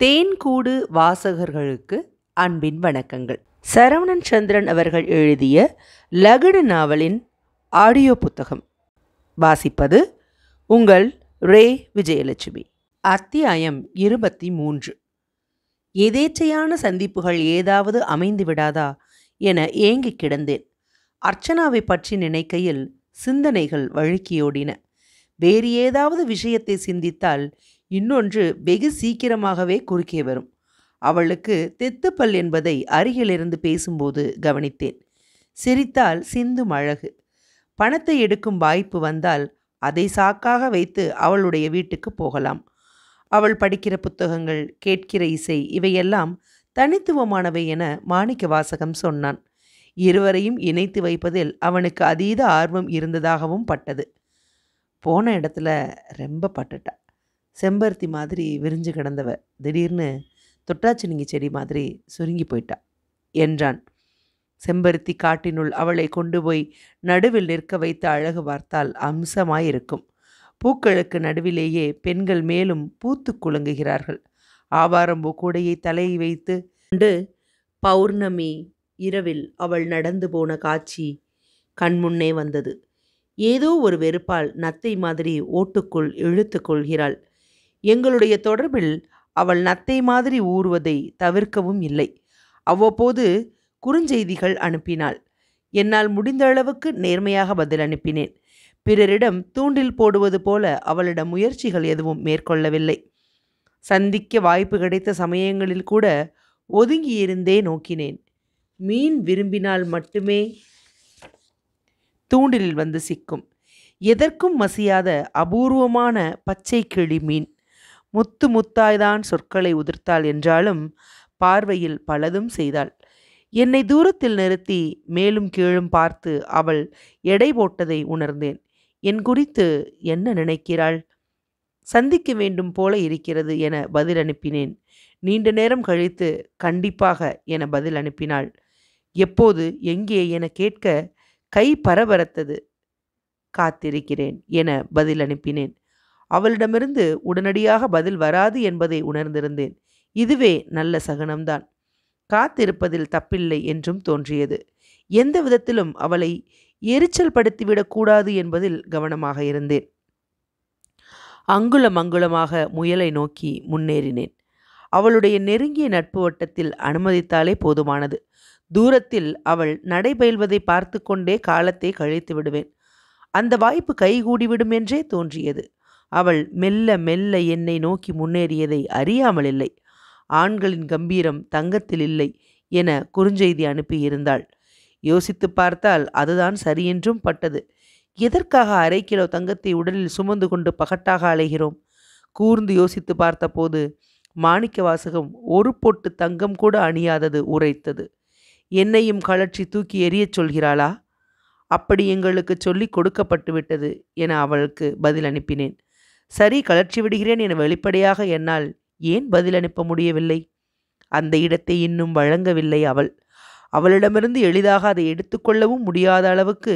தேன்கூடு வாசகர்களுக்கு அன்பின் வணக்கங்கள். சரவணன் சந்திரன் அவர்கள் எழுதிய லகுடு நாவலின் ஆடியோ புத்தகம். வாசிப்பது உங்கள் ரே விஜயலட்சுமி. அத்தியாயம் இருபத்தி மூன்று எதேச்சையான சந்திப்புகள் ஏதாவது அமைந்து விடாதா என ஏங்கிக் கிடந்தேன். அர்ச்சனாவை பற்றி நினைக்கையில் சிந்தனைகள் வழுக்கியோடின. வேறு ஏதாவது விஷயத்தை சிந்தித்தால் இன்னொன்று வெகு சீக்கிரமாகவே குறுக்கே வரும். அவளுக்கு தெத்துப்பல் என்பதை அருகிலிருந்து பேசும்போது கவனித்தேன். சிரித்தால் சிந்தும் அழகு. பணத்தை எடுக்கும் வாய்ப்பு வந்தால் அதை சாக்காக வைத்து அவளுடைய வீட்டுக்கு போகலாம். அவள் படிக்கிற புத்தகங்கள் கேட்கிற இசை இவையெல்லாம் தனித்துவமானவை என மாணிக்க வாசகம் சொன்னான். இருவரையும் இணைத்து வைப்பதில் அவனுக்கு அதீத ஆர்வம் இருந்ததாகவும் பட்டது. போன இடத்துல ரொம்ப பட்டுட்டா. செம்பருத்தி மாதிரி விரிஞ்சு கிடந்தவ. திடீர்னு தொட்டாச்சினிங்கி செடி மாதிரி சுருங்கி போயிட்டா. என்றான். செம்பருத்தி காட்டினுள் அவளை கொண்டு போய் நடுவில் நிற்க வைத்த அழகு பார்த்தால் அம்சமாயிருக்கும். பூக்களுக்கு நடுவிலேயே பெண்கள் மேலும் பூத்து குலுங்குகிறார்கள். ஆவாரம்பூ கூடையை தலையை வைத்து கொண்டு பௌர்ணமி இரவில் அவள் நடந்து போன காட்சி கண்முன்னே வந்தது. ஏதோ ஒரு வெறுப்பால் நத்தை மாதிரி ஓட்டுக்குள் இழுத்து கொள்கிறாள். எங்களுடைய தொடர்பில் அவள் நத்தை மாதிரி ஊறுவதை தவிர்க்கவும் இல்லை. அவ்வப்போது குறுஞ்செய்திகள் அனுப்பினாள். என்னால் முடிந்த அளவுக்கு நேர்மையாக பதில் அனுப்பினேன். பிறரிடம் தூண்டில் போடுவது போல அவளிடம் முயற்சிகள் எதுவும் மேற்கொள்ளவில்லை. சந்திக்க வாய்ப்பு கிடைத்த சமயங்களில் கூட ஒதுங்கியிருந்தே நோக்கினேன். மீன் விரும்பினால் மட்டுமே தூண்டிலில் வந்து சிக்கும். எதற்கும் மசியாத அபூர்வமான பச்சை கிளி மீன். முத்து முத்தாய்தான் சொற்களை உதிர்த்தாள் என்றாலும் பார்வையில் பலதும் செய்தாள். என்னை தூரத்தில் நிறுத்தி மேலும் கீழும் பார்த்து அவள் எடை போட்டதை உணர்ந்தேன். என் குறித்து என்ன நினைக்கிறாள்? சந்திக்க வேண்டும் போல இருக்கிறது என பதில் அனுப்பினேன். நீண்ட நேரம் கழித்து கண்டிப்பாக என பதில் அனுப்பினாள். எப்போது எங்கே என கேட்க கை பரபரத்தது. காத்திருக்கிறேன் என பதில் அனுப்பினேன். அவளிடமிருந்து உடனடியாக பதில் வராது என்பதை உணர்ந்திருந்தேன். இதுவே நல்ல சகனம்தான். காத்திருப்பதில் தப்பில்லை என்றும் தோன்றியது. எந்த விதத்திலும் அவளை எரிச்சல் படுத்திவிடக்கூடாது என்பதில் கவனமாக இருந்தேன். அங்குலம் அங்குலமாக முயலை நோக்கி முன்னேறினேன். அவளுடைய நெருங்கிய நட்பு வட்டத்தில் அனுமதித்தாலே போதுமானது. தூரத்தில் அவள் நடைபயில்வதை பார்த்து கொண்டே காலத்தை கழித்து விடுவேன். அந்த வாய்ப்பு கைகூடிவிடும் என்றே தோன்றியது. அவள் மெல்ல மெல்ல என்னை நோக்கி முன்னேறியதை அறியாமலில்லை ஆண்களின் கம்பீரம் தங்கத்தில் இல்லை என குறுஞ்செய்தி அனுப்பியிருந்தாள். யோசித்து பார்த்தால் அதுதான் சரியென்றும் பட்டது. எதற்காக அரை கிலோ தங்கத்தை உடலில் சுமந்து கொண்டு பகட்டாக அலைகிறோம்? கூர்ந்து யோசித்து பார்த்தபோது மாணிக்க வாசகம் ஒரு பொட்டு தங்கம் கூட அணியாதது உரைத்தது. என்னையும் கலற்றி தூக்கி எறியச் சொல்கிறாளா? அப்படி எங்களுக்கு சொல்லி கொடுக்கப்பட்டு விட்டது என அவளுக்கு பதில் அனுப்பினேன் சரி கலர்ச்சி விடுகிறேன் என வெளிப்படையாக என்னால் ஏன் பதில் அனுப்ப முடியவில்லை? அந்த இடத்தை இன்னும் வழங்கவில்லை அவள். அவளிடமிருந்து எளிதாக அதை எடுத்துக்கொள்ளவும் முடியாத அளவுக்கு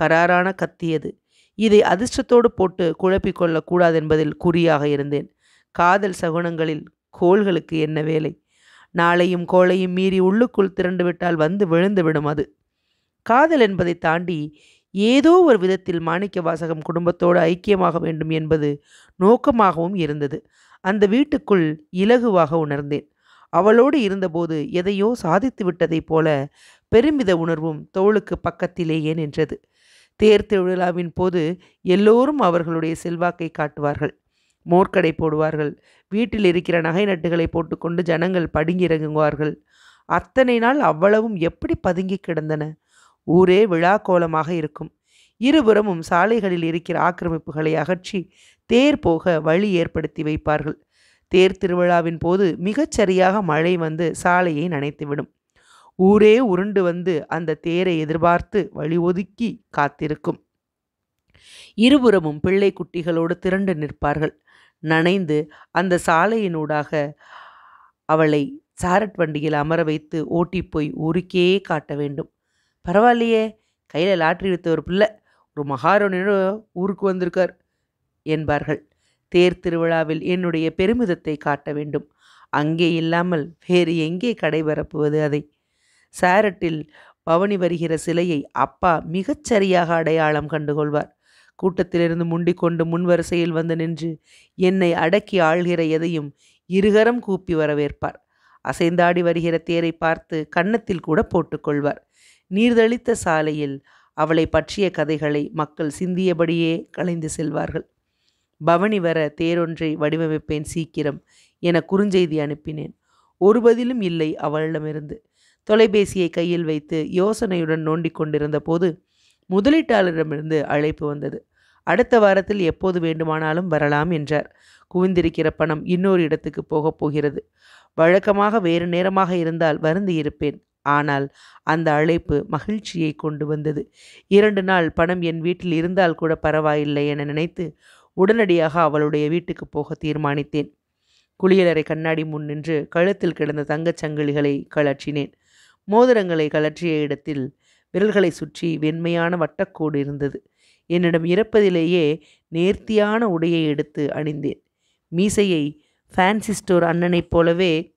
கராரான கத்தியது. இதை அதிர்ஷ்டத்தோடு போட்டு குழப்பிக்கொள்ளக்கூடாது என்பதில் குறியாக இருந்தேன். காதல் சகுனங்களில் கோள்களுக்கு என்ன வேலை? நாளையும் கோளையும் மீறி உள்ளுக்குள் திரண்டுவிட்டால் வந்து விழுந்துவிடும் அது. காதல் என்பதை தாண்டி ஏதோ ஒரு விதத்தில் மாணிக்க வாசகம் குடும்பத்தோடு ஐக்கியமாக வேண்டும் என்பது நோக்கமாகவும் இருந்தது. அந்த வீட்டுக்குள் இலகுவாக உணர்ந்தேன். அவளோடு இருந்தபோது எதையோ சாதித்து விட்டதைப் போல பெருமித உணர்வும் தோளுக்கு பக்கத்திலேயே நின்றது. தேர் திருவிழாவின் போது எல்லோரும் அவர்களுடைய செல்வாக்கை காட்டுவார்கள். மோர்க்கடை போடுவார்கள். வீட்டில் இருக்கிற நகை நட்டுகளை போட்டுக்கொண்டு ஜனங்கள் படுங்கிறங்குவார்கள் அத்தனை நாள் அவ்வளவும் எப்படி பதுங்கி கிடந்தன? ஊரே விழாக்கோலமாக இருக்கும். இருபுறமும் சாலைகளில் இருக்கிற ஆக்கிரமிப்புகளை அகற்றி தேர் போக வழி ஏற்படுத்தி வைப்பார்கள். தேர் திருவிழாவின் போது மிகச்சரியாக மழை வந்து சாலையை நனைத்துவிடும். ஊரே உருண்டு வந்து அந்த தேரை எதிர்பார்த்து வழி ஒதுக்கி காத்திருக்கும். இருபுறமும் பிள்ளை குட்டிகளோடு திரண்டு நிற்பார்கள். நனைந்து அந்த சாலையினூடாக அவளை சாரட் வண்டியில் அமர வைத்து ஓட்டி போய் ஊருக்கே காட்ட வேண்டும். பரவாயில்லையே கையில் லாட்ரி வித்த ஒரு பிள்ளை ஒரு மகாராணியோட ஊருக்கு வந்திருக்கார் என்பார்கள். தேர் திருவிழாவில் என்னுடைய பெருமிதத்தை காட்ட வேண்டும். அங்கே இல்லாமல் வேறு எங்கே கடைபரப்புவது அதை? சாரட்டில் பவனி வருகிற சிலையை அப்பா மிகச்சரியாக அடையாளம் கண்டுகொள்வார் கூட்டத்திலிருந்து முண்டிக்கொண்டு முன்வரிசையில் வந்து நின்று என்னை அடக்கி ஆள்கிற எதையும் இருகரம் கூப்பி வரவேற்பார். அசைந்தாடி வருகிற தேரை பார்த்து கன்னத்தில் கூட போட்டுக்கொள்வார் நீர்தளித்த சாலையில் அவளை பற்றிய கதைகளை மக்கள் சிந்தியபடியே கலைந்து செல்வார்கள். பவனி வர தேரொன்றை வடிவமைப்பேன் சீக்கிரம் என குறுஞ்செய்தி அனுப்பினேன். ஒரு பதிலும் இல்லை அவளிடமிருந்து. தொலைபேசியை கையில் வைத்து யோசனையுடன் நோண்டிக் கொண்டிருந்த போது முதலீட்டாளரிடமிருந்து அழைப்பு வந்தது. அடுத்த வாரத்தில் எப்போது வேண்டுமானாலும் வரலாம் என்றார். குவிந்திருக்கிற பணம் இன்னொரு இடத்துக்கு போகப் போகிறது. வழக்கமாக வேறு நேரமாக இருந்தால் வருந்தி இருப்பேன் ஆனால் அந்த அழைப்பு மகிழ்ச்சியை கொண்டு வந்தது. இரண்டு நாள் பணம் என் வீட்டில் இருந்தால் கூட பரவாயில்லை என நினைத்து உடனடியாக அவளுடைய வீட்டுக்கு போக தீர்மானித்தேன். குளியலறை கண்ணாடி முன் நின்று கழுத்தில் கிடந்த தங்கச் சங்கிலிகளை கழற்றினேன். மோதிரங்களை கழற்றிய இடத்தில் விரல்களை சுற்றி வெண்மையான வட்டக்கோடு இருந்தது. என்னிடம் இறப்பதிலேயே நேர்த்தியான உடையை எடுத்து அணிந்தேன். மீசையை ஃபேன்சி ஸ்டோர் அண்ணனைப் போலவே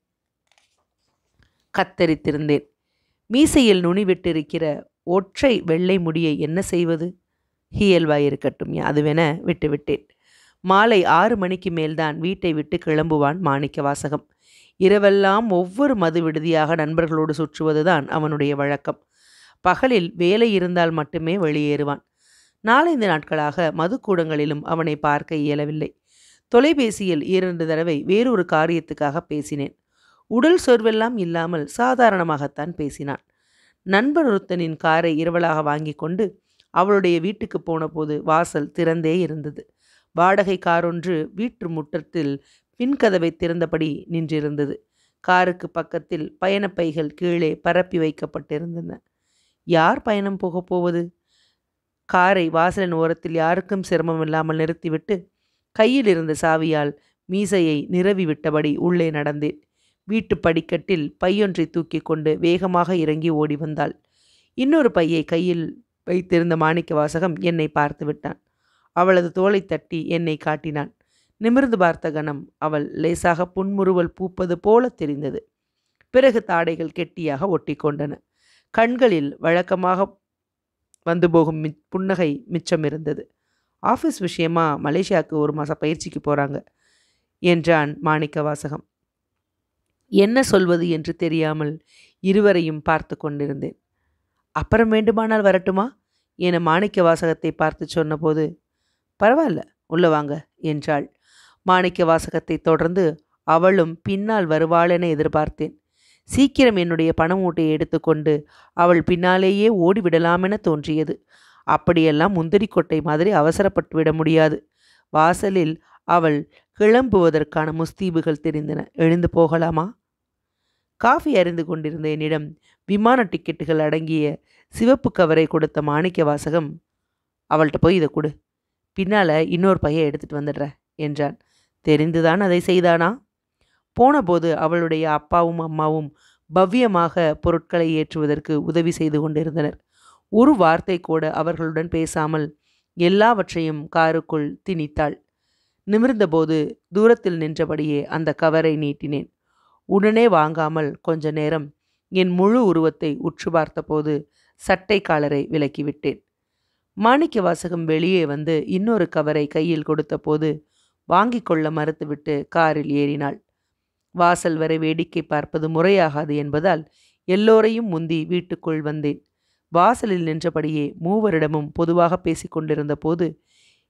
கத்தரித்திருந்தேன். மீசையில் நுனி விட்டிருக்கிற ஒற்றை வெள்ளை முடியை என்ன செய்வது? இயல்பாயிருக்கட்டும் அதுவென விட்டுவிட்டேன். மாலை ஆறு மணிக்கு மேல்தான் வீட்டை விட்டு கிளம்புவான் மாணிக்க வாசகம். இரவெல்லாம் ஒவ்வொரு மது விடுதியாக நண்பர்களோடு சுற்றுவதுதான் அவனுடைய வழக்கம். பகலில் வேலை இருந்தால் மட்டுமே வெளியேறுவான். நாலைந்து நாட்களாக மதுக்கூடங்களிலும் அவனை பார்க்க இயலவில்லை. தொலைபேசியில் இரண்டு தடவை வேறொரு காரியத்துக்காக பேசினேன். உடல் சோர்வெல்லாம் இல்லாமல் சாதாரணமாகத்தான் பேசினான் நண்பர் ஒருத்தனின் காரை இரவலாக வாங்கி கொண்டு அவளுடைய வீட்டுக்கு போனபோது வாசல் திறந்தே இருந்தது. வாடகை காரொன்று வீட்டு முற்றத்தில் பின்கதவை திறந்தபடி நின்றிருந்தது. காருக்கு பக்கத்தில் பயணப்பைகள் கீழே பரப்பி வைக்கப்பட்டிருந்தன. யார் பயணம் போகப் போவது? காரை வாசலின் ஓரத்தில் யாருக்கும் சிரமம் இல்லாமல் நிறுத்திவிட்டு கையில் இருந்த சாவியால் மீசையை நிரவி விட்டபடி உள்ளே நடந்தேன். வீட்டு படிக்கட்டில் பையொன்றை தூக்கி கொண்டு வேகமாக இறங்கி ஓடி வந்தாள். இன்னொரு பையை கையில் வைத்திருந்த மாணிக்க வாசகம் என்னை பார்த்து விட்டான். அவளது தோலை தட்டி என்னை காட்டினான். நிமிர்ந்து பார்த்த கணம் அவள் லேசாக புன்முறுவல் பூப்பது போல தெரிந்தது. பிறகு தாடைகள் கெட்டியாக ஒட்டி கொண்டன கண்களில் வழக்கமாக வந்து போகும் மி புன்னகை மிச்சம் இருந்தது. ஆஃபீஸ் விஷயமா? மலேசியாவுக்கு ஒரு மாதம் பயிற்சிக்கு போகிறாங்க என்றான் மாணிக்க வாசகம் என்ன சொல்வது என்று தெரியாமல் இருவரையும் பார்த்து கொண்டிருந்தேன். அப்புறம் வேண்டுமானால் வரட்டுமா? என மாணிக்க வாசகத்தை பார்த்து சொன்னபோது பரவாயில்ல உள்ள வாங்க என்றாள். மாணிக்க வாசகத்தை தொடர்ந்து அவளும் பின்னால் வருவாளென எதிர்பார்த்தேன். சீக்கிரம் என்னுடைய பண மூட்டையை எடுத்துக்கொண்டு அவள் பின்னாலேயே ஓடிவிடலாமென தோன்றியது. அப்படியெல்லாம் முந்திரி கொட்டை மாதிரி அவசரப்பட்டு விட முடியாது. வாசலில் அவள் கிளம்புவதற்கான முஸ்தீபுகள் தெரிந்தன. எழுந்து போகலாமா? காஃபி அறிந்து கொண்டிருந்த என்னிடம் விமான டிக்கெட்டுகள் அடங்கிய சிவப்பு கவரை கொடுத்த மாணிக்க வாசகம் அவள்கிட்ட போய் இதை கொடு. பின்னால் இன்னொரு பையன் எடுத்துகிட்டு வந்துடுற என்றான். தெரிந்துதான் அதை செய்தானா? போனபோது அவளுடைய அப்பாவும் அம்மாவும் பவ்யமாக பொருட்களை ஏற்றுவதற்கு உதவி செய்து கொண்டிருந்தனர். ஒரு வார்த்தை கூட அவர்களுடன் பேசாமல் எல்லாவற்றையும் காருக்குள் திணித்தாள். நிமிர்ந்தபோது தூரத்தில் நின்றபடியே அந்த கவரை நீட்டினேன். உடனே வாங்காமல் கொஞ்ச நேரம் என் முழு உருவத்தை உற்று பார்த்தபோது சட்டை காலரை விலக்கிவிட்டேன். மாணிக்க வாசகம் வெளியே வந்து இன்னொரு கவரை கையில் கொடுத்தபோது வாங்கி கொள்ள மறுத்துவிட்டு காரில் ஏறினாள். வாசல் வரை வேடிக்கை பார்ப்பது முறையாகாது என்பதால் எல்லோரையும் முந்தி வீட்டுக்குள் வந்தேன். வாசலில் நின்றபடியே மூவரிடமும் பொதுவாக பேசிக்கொண்டிருந்த போது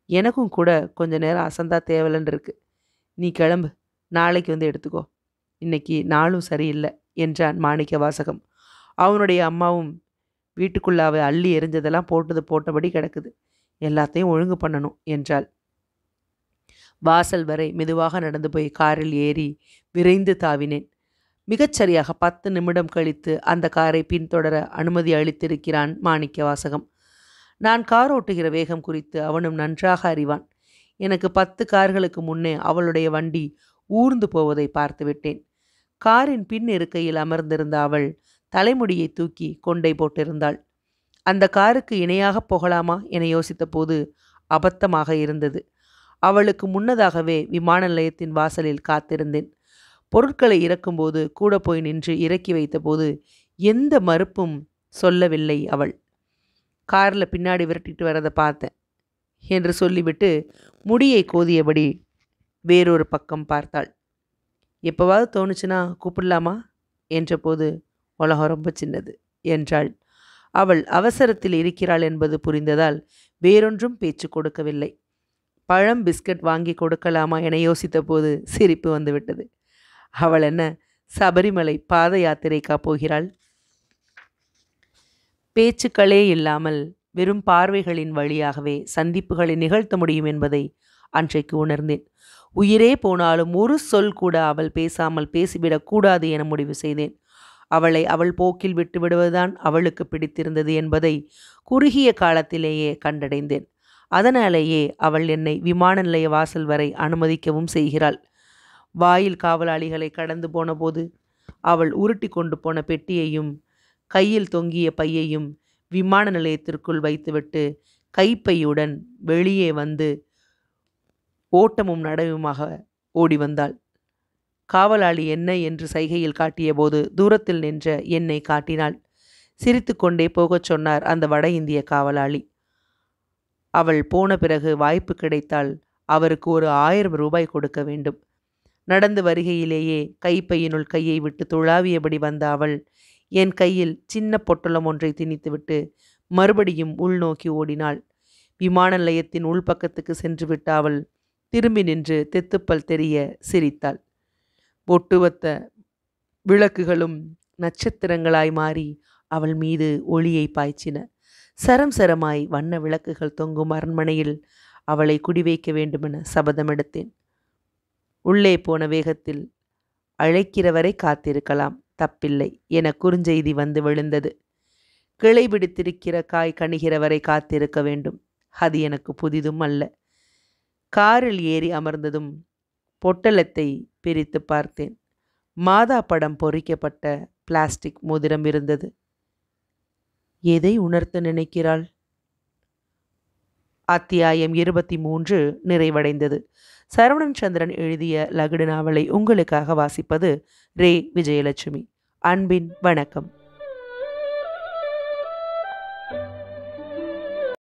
எனக்கும் கூட கொஞ்ச நேரம் அசந்தா தேவலன் இருக்கு. நீ கிளம்பு நாளைக்கு வந்து எடுத்துக்கோ. இன்னைக்கு நாளும் சரியில்லை என்றான் மாணிக்க வாசகம். அவனுடைய அம்மாவும் வீட்டுக்குள்ளாவே அள்ளி எரிஞ்சதெல்லாம் போட்டது போட்டபடி கிடக்குது. எல்லாத்தையும் ஒழுங்கு பண்ணணும் என்றாள். வாசல் வரை மெதுவாக நடந்து போய் காரில் ஏறி விரைந்து தாவினேன். மிகச்சரியாக பத்து நிமிடம் கழித்து அந்த காரை பின்தொடர அனுமதி அளித்திருக்கிறான் மாணிக்க வாசகம். நான் கார் ஓட்டுகிற வேகம் குறித்து அவனும் நன்றாக அறிவான். எனக்கு பத்து கார்களுக்கு முன்னே அவளுடைய வண்டி ஊர்ந்து போவதை பார்த்து விட்டேன் காரின் பின் இருக்கையில் அமர்ந்திருந்த அவள் தலைமுடியை தூக்கி கொண்டை போட்டிருந்தாள். அந்த காருக்கு இணையாக போகலாமா என யோசித்தபோது அபத்தமாக இருந்தது. அவளுக்கு முன்னதாகவே விமான நிலையத்தின் வாசலில் காத்திருந்தேன். பொருட்களை இறக்கும்போது கூட போய் நின்று இறக்கி வைத்தபோது எந்த மறுப்பும் சொல்லவில்லை அவள். காரில் பின்னாடி விரட்டிட்டு வரதை பார்த்தேன் என்று சொல்லிவிட்டு முடியை கோதியபடி வேறொரு பக்கம் பார்த்தாள். எப்போவாவது தோணுச்சுன்னா கூப்பிடலாமா? என்றபோது உலகம் ரொம்ப சின்னது என்றாள். அவள் அவசரத்தில் இருக்கிறாள் என்பது புரிந்ததால் வேறொன்றும் பேச்சு கொடுக்கவில்லை. பழம் பிஸ்கட் வாங்கி கொடுக்கலாமா என யோசித்தபோது சிரிப்பு வந்துவிட்டது. அவள் என்ன சபரிமலை பாத யாத்திரைக்கா போகிறாள்? பேச்சுக்களே இல்லாமல் வெறும் பார்வைகளின் வழியாகவே சந்திப்புகளை நிகழ்த்த முடியும் என்பதை அன்றைக்கு உணர்ந்தேன். உயிரே போனாலும் ஒரு சொல் கூட அவள் பேசாமல் பேசிவிடக்கூடாது என முடிவு செய்தேன். அவளை அவள் போக்கில் விட்டு விடுவதுதான் அவளுக்கு பிடித்திருந்தது என்பதை குறுகிய காலத்திலேயே கண்டடைந்தேன். அதனாலேயே அவள் என்னை விமான நிலைய வாசல் வரை அனுமதிக்கவும் செய்கிறாள். வாயில் காவலாளிகளை கடந்து போனபோது அவள் உருட்டி கொண்டு போன பெட்டியையும் கையில் தொங்கிய பையையும் விமான நிலையத்திற்குள் வைத்துவிட்டு கைப்பையுடன் வெளியே வந்து ஓட்டமும் நடவுமாக ஓடி வந்தாள். காவலாளி என்ன என்று சைகையில் காட்டியபோது தூரத்தில் நின்ற என்னை காட்டினாள். சிரித்துக்கொண்டே போகச் சொன்னார் அந்த வட இந்திய காவலாளி. அவள் போன பிறகு வாய்ப்பு கிடைத்தால் அவருக்கு ஒரு ஆயிரம் ரூபாய் கொடுக்க வேண்டும். நடந்து வருகையிலேயே கைப்பையினுள் கையை விட்டு துழாவியபடி வந்த அவள் என் கையில் சின்ன பொட்டலம் ஒன்றை திணித்துவிட்டு மறுபடியும் உள்நோக்கி ஓடினாள். விமான நிலையத்தின் உள்பக்கத்துக்கு சென்றுவிட்ட அவள் திரும்பி நின்று தெத்துப்பல் தெரிய சிரித்தாள். ஒட்டுவத்த விளக்குகளும் நட்சத்திரங்களாய் மாறி அவள் மீது ஒளியை பாய்ச்சின. சரம் சரமாய் வண்ண விளக்குகள் தொங்கும் அரண்மனையில் அவளை குடிவைக்க வேண்டுமென சபதமெடுத்தேன் உள்ளே போன வேகத்தில் அழைக்கிறவரை காத்திருக்கலாம் தப்பில்லை என குறுஞ்செய்தி வந்து விழுந்தது. கிளை பிடித்திருக்கிற காய் கணிகிறவரை காத்திருக்க வேண்டும். அது எனக்கு புதிதும் அல்ல. காரில் ஏறி அமர்ந்ததும் பொட்டலத்தை பிரித்து பார்த்தேன். மாதா படம் பொறிக்கப்பட்ட பிளாஸ்டிக் மோதிரம் இருந்தது. எதை உணர்த்த நினைக்கிறாள்? அத்தியாயம் இருபத்தி மூன்று நிறைவடைந்தது. சரவணன் சந்திரன் எழுதிய லகுடு நாவலை உங்களுக்காக வாசிப்பது ரே. விஜயலட்சுமி. அன்பின் வணக்கம்.